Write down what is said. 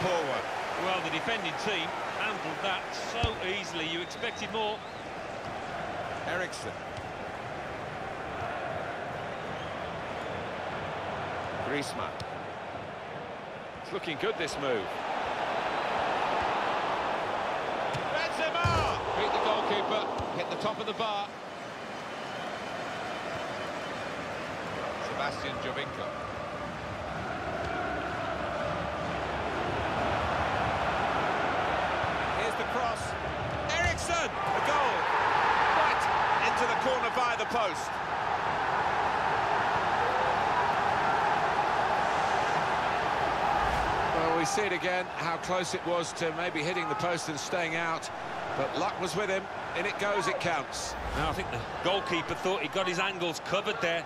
poor one. Well, the defending team handled that so easily. You expected more. Eriksen. Griezmann. It's looking good, this move. Benzema! Beat the goalkeeper, hit the top of the bar. Sebastian Giovinco. Corner by the post. Well, we see it again, how close it was to maybe hitting the post and staying out. But luck was with him. In it goes, it counts. Now, I think the goalkeeper thought he got his angles covered there.